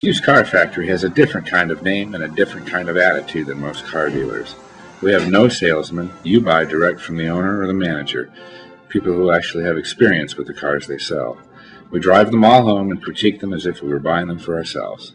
Used Car Factory has a different kind of name and a different kind of attitude than most car dealers. We have no salesmen. You buy direct from the owner or the manager, people who actually have experience with the cars they sell. We drive them all home and critique them as if we were buying them for ourselves.